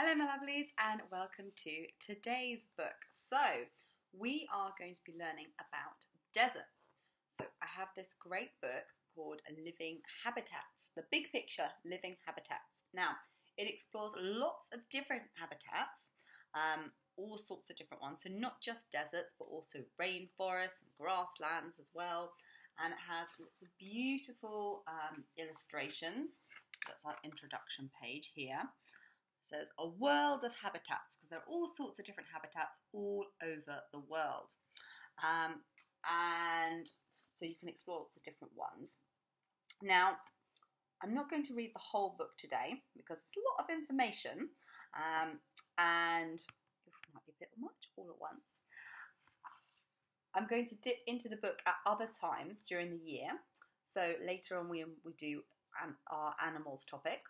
Hello, my lovelies, and welcome to today's book. So, we are going to be learning about deserts. So, I have this great book called Living Habitats, the big picture living habitats. Now, it explores lots of different habitats, um, all sorts of different ones. So, not just deserts, but also rainforests and grasslands as well. And it has lots of beautiful um, illustrations. So that's our introduction page here says a world of habitats because there are all sorts of different habitats all over the world. Um, and so you can explore lots of different ones. Now, I'm not going to read the whole book today because it's a lot of information um, and it might be a bit much all at once. I'm going to dip into the book at other times during the year. So later on, we, we do an, our animals topic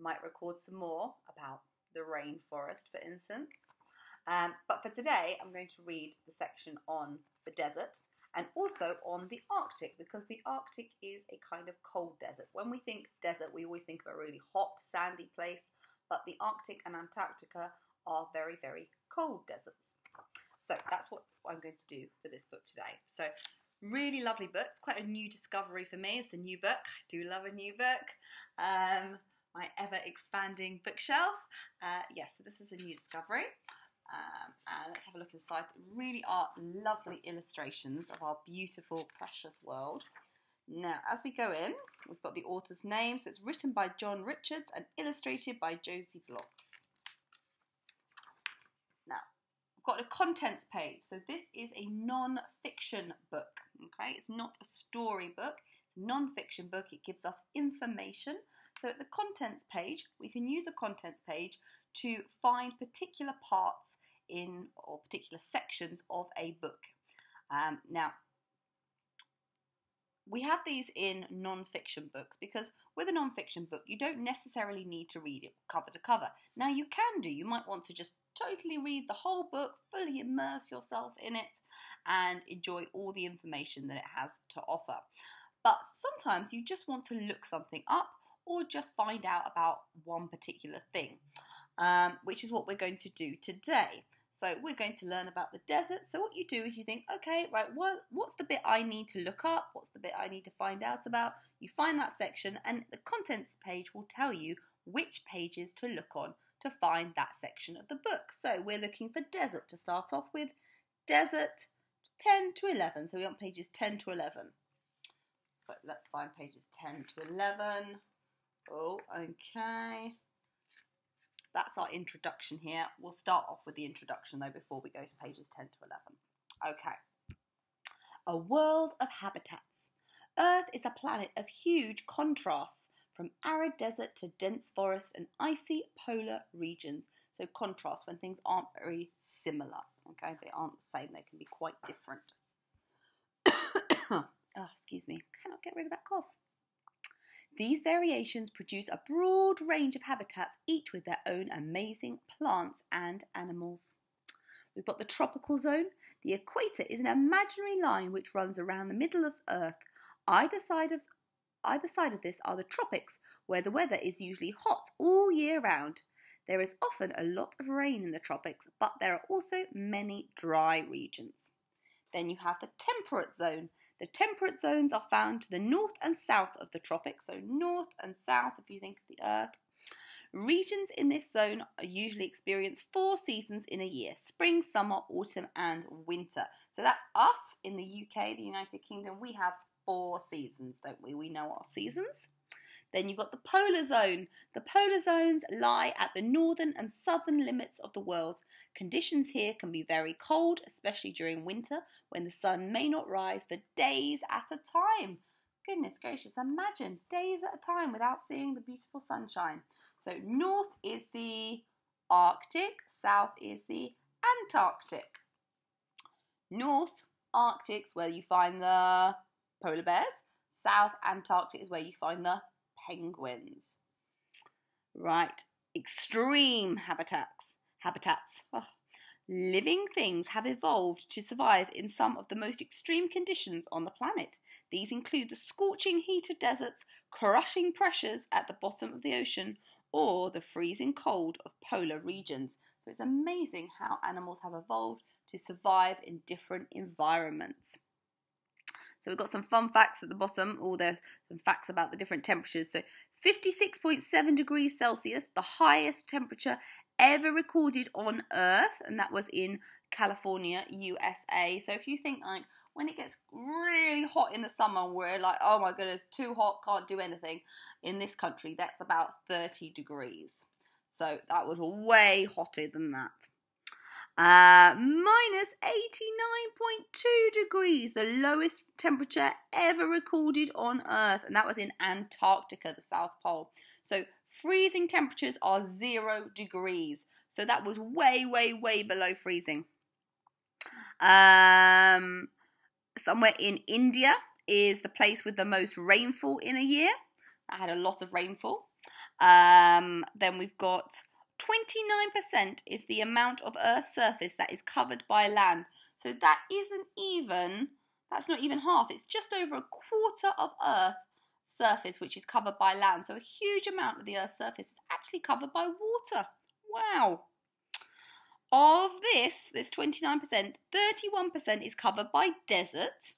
might record some more about the rainforest, for instance. Um, but for today, I'm going to read the section on the desert and also on the Arctic because the Arctic is a kind of cold desert. When we think desert, we always think of a really hot, sandy place, but the Arctic and Antarctica are very, very cold deserts. So that's what I'm going to do for this book today. So, really lovely book. It's quite a new discovery for me. It's a new book. I do love a new book. Um, my ever expanding bookshelf. Uh, yes, so this is a new discovery. Um, and let's have a look inside. really are lovely illustrations of our beautiful, precious world. Now, as we go in, we've got the author's name. So it's written by Jon Richards and illustrated by Josy Bloggs. Now, we've got a contents page. So this is a non-fiction book. Okay, it's not a story book. Non-fiction book. It gives us information so at the contents page, we can use a contents page to find particular parts in or particular sections of a book. Um, now, we have these in non-fiction books because with a non-fiction book you don't necessarily need to read it cover to cover. Now you can do, you might want to just totally read the whole book, fully immerse yourself in it and enjoy all the information that it has to offer. But sometimes you just want to look something up or just find out about one particular thing, um, which is what we're going to do today. So we're going to learn about the desert. So what you do is you think, okay, right, what, what's the bit I need to look up? What's the bit I need to find out about? You find that section and the contents page will tell you which pages to look on to find that section of the book. So we're looking for desert to start off with. Desert 10 to 11. So we're on pages 10 to 11. So let's find pages 10 to 11. Oh, okay. That's our introduction here. We'll start off with the introduction though before we go to pages 10 to 11. Okay. A world of habitats. Earth is a planet of huge contrasts from arid desert to dense forest and icy polar regions. So contrast when things aren't very similar. Okay, they aren't the same, they can be quite different. oh, excuse me, cannot get rid of that cough. These variations produce a broad range of habitats, each with their own amazing plants and animals. We've got the tropical zone. The equator is an imaginary line which runs around the middle of Earth. Either side of either side of this are the tropics, where the weather is usually hot all year round. There is often a lot of rain in the tropics, but there are also many dry regions. Then you have the temperate zone. The temperate zones are found to the north and south of the tropics, so north and south if you think of the Earth. Regions in this zone usually experience four seasons in a year spring, summer, autumn, and winter. So that's us in the UK, the United Kingdom. We have four seasons, don't we? We know our seasons. Then you've got the polar zone. The polar zones lie at the northern and southern limits of the world. Conditions here can be very cold, especially during winter when the sun may not rise for days at a time. Goodness gracious, imagine days at a time without seeing the beautiful sunshine. So, north is the Arctic, south is the Antarctic. North Arctic's where you find the polar bears, South Antarctic is where you find the penguins. Right, extreme habitats. Habitats. Oh. Living things have evolved to survive in some of the most extreme conditions on the planet. These include the scorching heat of deserts, crushing pressures at the bottom of the ocean, or the freezing cold of polar regions. So it's amazing how animals have evolved to survive in different environments. So we've got some fun facts at the bottom, all the facts about the different temperatures. So 56.7 degrees Celsius, the highest temperature ever recorded on Earth, and that was in California, USA. So if you think like when it gets really hot in the summer, we're like, oh my goodness, too hot, can't do anything. In this country, that's about 30 degrees. So that was way hotter than that. Uh, minus 89.2 degrees, the lowest temperature ever recorded on Earth, and that was in Antarctica, the South Pole. So freezing temperatures are zero degrees. So that was way, way, way below freezing. Um, somewhere in India is the place with the most rainfall in a year. I had a lot of rainfall. Um, then we've got 29% is the amount of Earth's surface that is covered by land. So that isn't even, that's not even half. It's just over a quarter of Earth's surface which is covered by land. So a huge amount of the Earth's surface is actually covered by water. Wow. Of this, this 29%, 31% is covered by desert.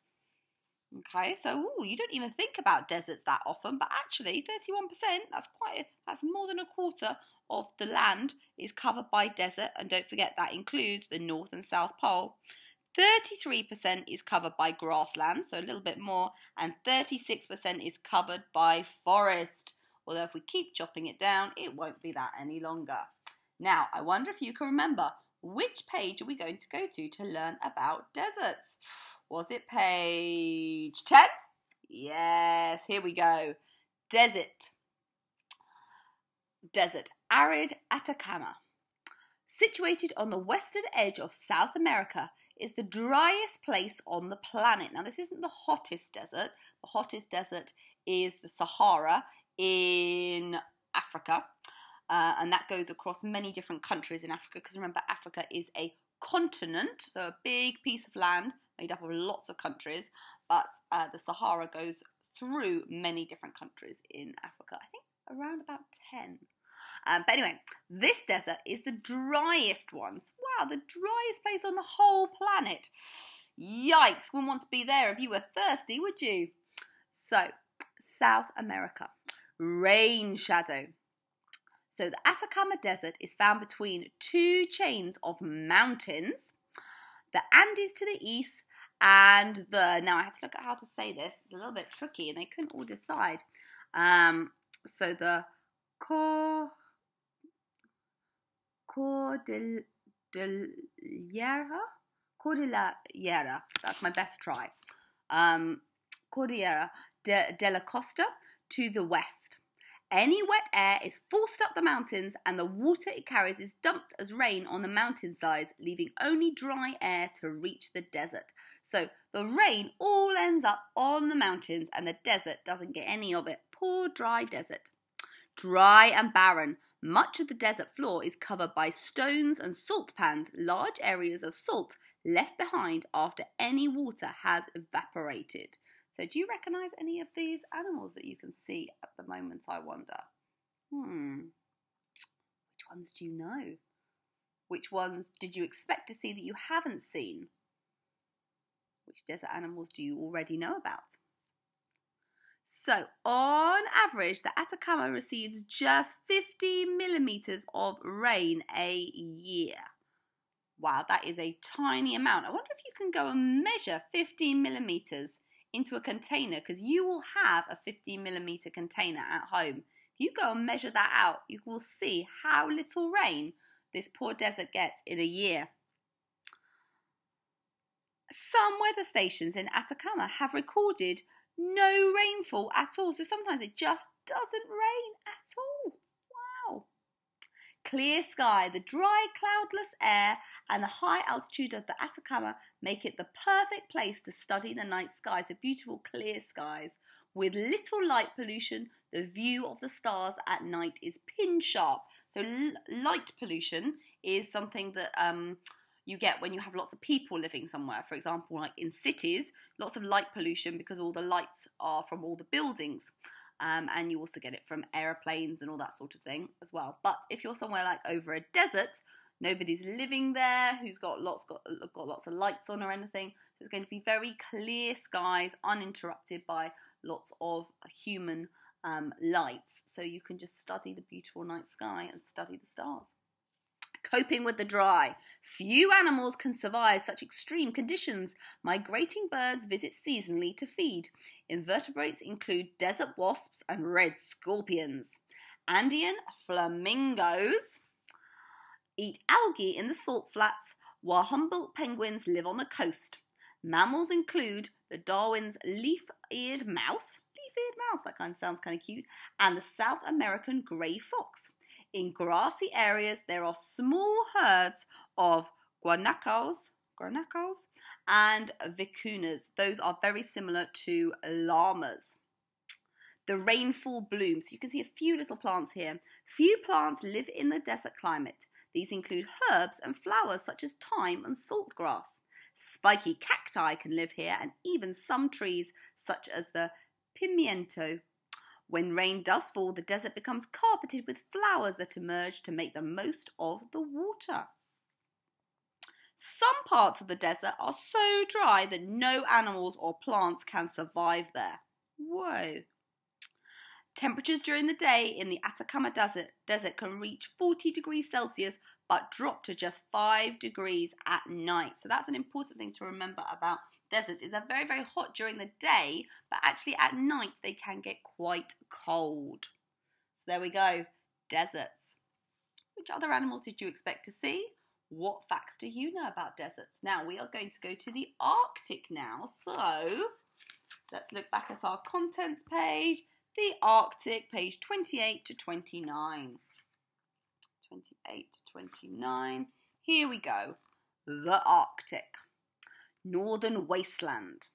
Okay, so ooh, you don't even think about deserts that often, but actually 31%, that's quite a, that's more than a quarter of the land is covered by desert and don't forget that includes the north and south pole. 33% is covered by grassland, so a little bit more, and 36% is covered by forest. Although if we keep chopping it down, it won't be that any longer. Now, I wonder if you can remember which page are we going to go to to learn about deserts? Was it page 10? Yes, here we go. Desert. Desert. Arid Atacama. Situated on the western edge of South America, is the driest place on the planet. Now, this isn't the hottest desert. The hottest desert is the Sahara in Africa. Uh, and that goes across many different countries in Africa because remember, Africa is a continent, so a big piece of land made up of lots of countries. But uh, the Sahara goes through many different countries in Africa. I think around about 10. Um, but anyway, this desert is the driest one. Wow, the driest place on the whole planet. Yikes, wouldn't want to be there if you were thirsty, would you? So, South America, rain shadow. So the Atacama Desert is found between two chains of mountains, the Andes to the east and the, now I had to look at how to say this, it's a little bit tricky and they couldn't all decide. Um, so the Co, Cordillera, Cordillera, that's my best try. Um, Cordillera de, de la Costa to the west. Any wet air is forced up the mountains and the water it carries is dumped as rain on the mountainsides, leaving only dry air to reach the desert. So the rain all ends up on the mountains and the desert doesn't get any of it. Poor dry desert. Dry and barren, much of the desert floor is covered by stones and salt pans, large areas of salt left behind after any water has evaporated. So, do you recognize any of these animals that you can see at the moment? I wonder. Hmm. Which ones do you know? Which ones did you expect to see that you haven't seen? Which desert animals do you already know about? So, on average, the Atacama receives just 50 millimeters of rain a year. Wow, that is a tiny amount. I wonder if you can go and measure 15 millimeters into a container because you will have a 15 millimeter container at home. If you go and measure that out, you will see how little rain this poor desert gets in a year. Some weather stations in Atacama have recorded no rainfall at all, so sometimes it just doesn't rain at all. Wow. Clear sky, the dry, cloudless air, and the high altitude of the Atacama make it the perfect place to study the night skies, the beautiful clear skies. With little light pollution, the view of the stars at night is pin sharp. So, light pollution is something that um, you get when you have lots of people living somewhere. For example, like in cities, lots of light pollution because all the lights are from all the buildings. Um, and you also get it from aeroplanes and all that sort of thing as well. But if you're somewhere like over a desert, nobody's living there, who's got lots got, got lots of lights on or anything. So it's going to be very clear skies, uninterrupted by lots of human um, lights. So you can just study the beautiful night sky and study the stars. Coping with the dry. Few animals can survive such extreme conditions. Migrating birds visit seasonally to feed. Invertebrates include desert wasps and red scorpions. Andean flamingos eat algae in the salt flats, while Humboldt penguins live on the coast. Mammals include the Darwin's leaf eared mouse, leaf eared mouse, that kind of sounds kind of cute, and the South American grey fox. In grassy areas, there are small herds of guanacos, guanacos and vicuñas. Those are very similar to llamas. The rainfall blooms. You can see a few little plants here. Few plants live in the desert climate. These include herbs and flowers such as thyme and salt grass. Spiky cacti can live here, and even some trees such as the pimiento when rain does fall, the desert becomes carpeted with flowers that emerge to make the most of the water. Some parts of the desert are so dry that no animals or plants can survive there. Whoa. Temperatures during the day in the Atacama Desert, desert can reach 40 degrees Celsius but drop to just 5 degrees at night. So that's an important thing to remember about deserts is they're very, very hot during the day, but actually at night they can get quite cold. So there we go, deserts. Which other animals did you expect to see? What facts do you know about deserts? Now we are going to go to the Arctic now. So let's look back at our contents page. The Arctic, page 28 to 29. 28 to 29. Here we go. The Arctic northern wasteland.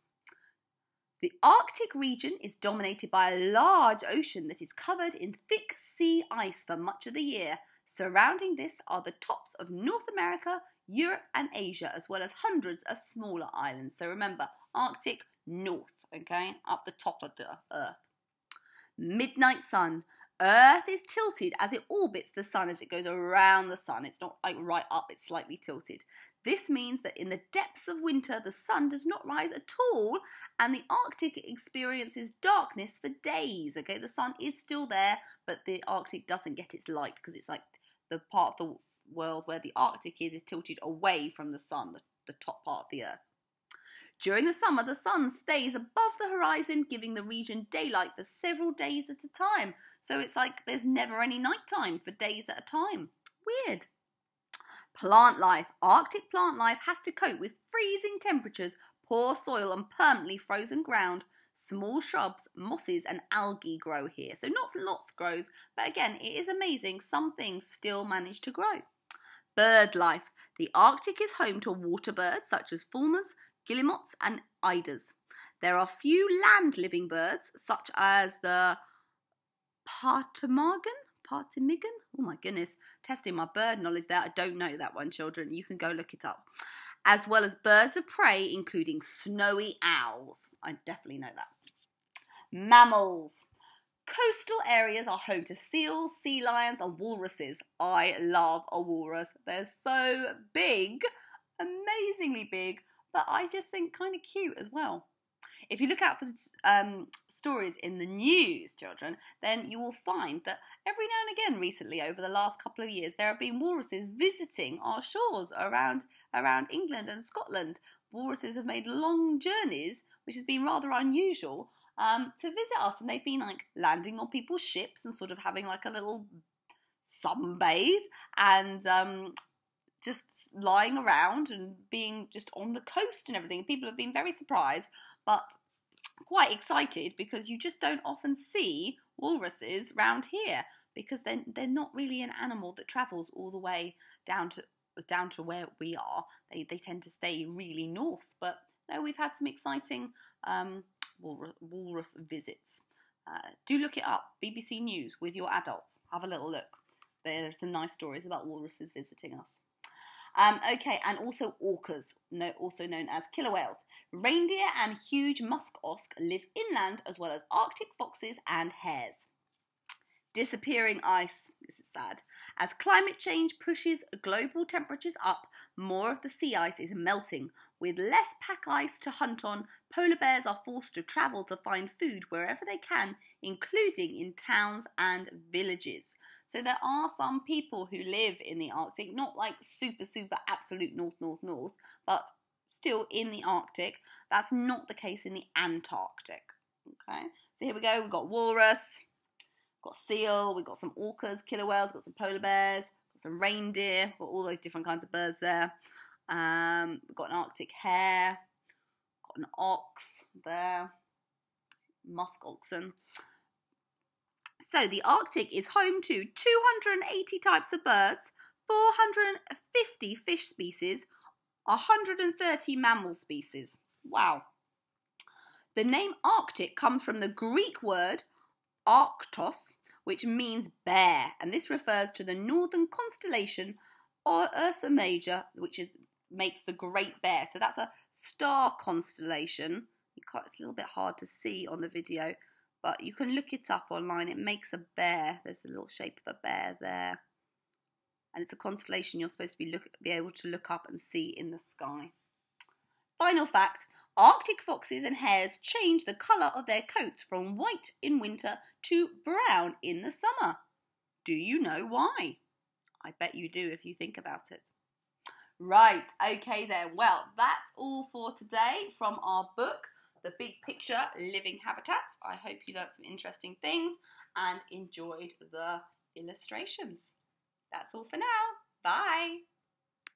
The Arctic region is dominated by a large ocean that is covered in thick sea ice for much of the year. Surrounding this are the tops of North America, Europe, and Asia, as well as hundreds of smaller islands. So remember, Arctic north, okay, up the top of the Earth. Midnight sun. Earth is tilted as it orbits the sun as it goes around the sun. It's not like right up, it's slightly tilted. This means that in the depths of winter, the sun does not rise at all, and the Arctic experiences darkness for days. Okay, the sun is still there, but the Arctic doesn't get its light because it's like the part of the world where the Arctic is is tilted away from the sun, the, the top part of the Earth. During the summer, the sun stays above the horizon, giving the region daylight for several days at a time. So it's like there's never any nighttime for days at a time. Weird. Plant life. Arctic plant life has to cope with freezing temperatures, poor soil, and permanently frozen ground. Small shrubs, mosses, and algae grow here. So, not lots grows, but again, it is amazing. Some things still manage to grow. Bird life. The Arctic is home to water birds such as fulmars, guillemots, and eiders. There are few land living birds, such as the Partemagen, Partimigan? Oh my goodness, testing my bird knowledge there. I don't know that one, children. You can go look it up. As well as birds of prey, including snowy owls. I definitely know that. Mammals. Coastal areas are home to seals, sea lions, and walruses. I love a walrus. They're so big, amazingly big, but I just think kind of cute as well. If you look out for um, stories in the news, children, then you will find that every now and again, recently, over the last couple of years, there have been walruses visiting our shores around around England and Scotland. Walruses have made long journeys, which has been rather unusual, um, to visit us, and they've been like landing on people's ships and sort of having like a little sunbathe and um, just lying around and being just on the coast and everything. People have been very surprised, but quite excited because you just don't often see walruses round here because they're, they're not really an animal that travels all the way down to down to where we are. They, they tend to stay really north. But no, we've had some exciting um, walrus, walrus visits. Uh, do look it up, BBC News, with your adults. Have a little look. There are some nice stories about walruses visiting us. Um, okay, and also orcas, also known as killer whales. Reindeer and huge musk ox live inland as well as Arctic foxes and hares. Disappearing ice. This is sad. As climate change pushes global temperatures up, more of the sea ice is melting. With less pack ice to hunt on, polar bears are forced to travel to find food wherever they can, including in towns and villages. So there are some people who live in the Arctic, not like super, super absolute north, north, north, but still in the Arctic. That's not the case in the Antarctic. Okay, so here we go. We've got walrus, we've got seal, we've got some orcas, killer whales, we've got some polar bears, got some reindeer, got all those different kinds of birds there. Um, we've got an Arctic hare, got an ox there, musk oxen. So the Arctic is home to 280 types of birds, 450 fish species, 130 mammal species. Wow. The name Arctic comes from the Greek word Arctos, which means bear, and this refers to the northern constellation or Ursa Major, which is makes the Great Bear. So that's a star constellation. It's a little bit hard to see on the video, but you can look it up online. It makes a bear. There's a little shape of a bear there. And it's a constellation you're supposed to be, look, be able to look up and see in the sky. Final fact Arctic foxes and hares change the colour of their coats from white in winter to brown in the summer. Do you know why? I bet you do if you think about it. Right, okay then. Well, that's all for today from our book, The Big Picture Living Habitats. I hope you learned some interesting things and enjoyed the illustrations. That's all for now. Bye.